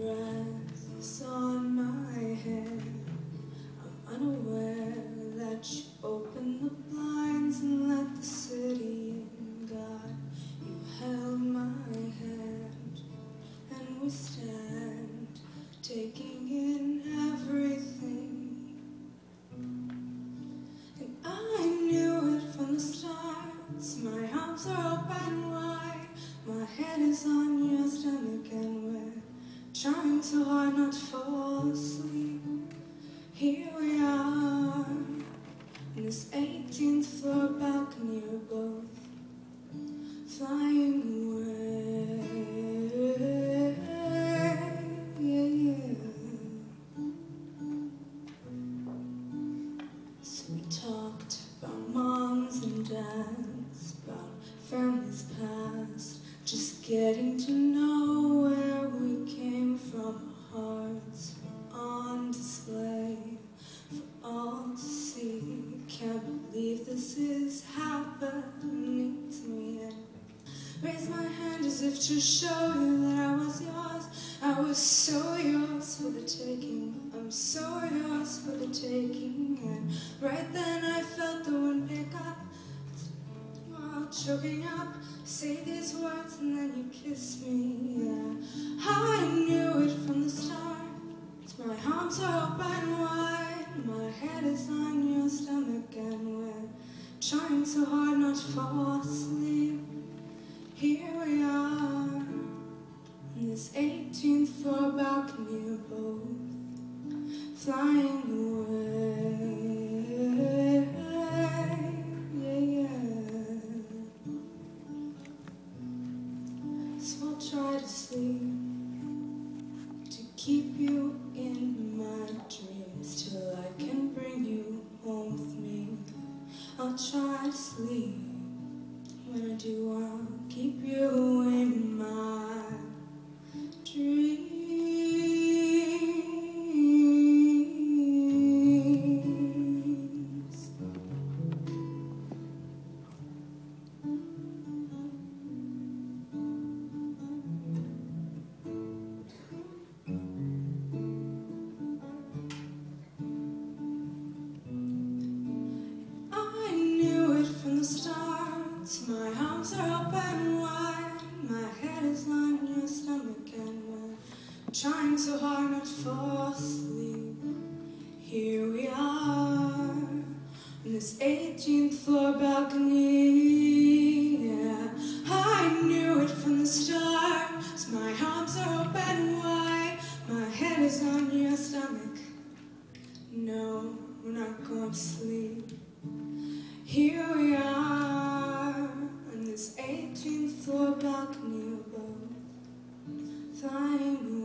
Your breath is on my head. I'm unaware that you opened the blinds and let the city in. God, you held my hand, and we stand taking in everything. And I knew it from the start. My arms are open wide. My head is on your stomach, and we're trying so hard not to fall asleep. Here we are, on this 18th floor balcony, we're both flying away. Yeah, yeah. So we talked about moms and dads, about families past, just getting to know from. Hearts on display for all to see. Can't believe this is happening to me. Raise my hand as if to show you that I was yours. I was so yours for the taking. I'm so yours for the taking. And right then I felt the wind pick up choking up. Say these words and then you kiss me. Yeah, I knew Arms open wide. My head is on your stomach and we're trying so hard not to fall asleep. Here we are on this 18th floor balcony, we're both flying away. Yeah, yeah. So I'll try to sleep try to sleep. When I do, I'll keep you the start. My arms are open wide. My head is on your stomach, and we're trying so hard not to fall asleep. Here we are on this 18th floor balcony. Yeah, I knew it from the start. So my arms are open wide. My head is on your stomach. No, we're not going to sleep. Here we are on this 18th floor balcony above. Flying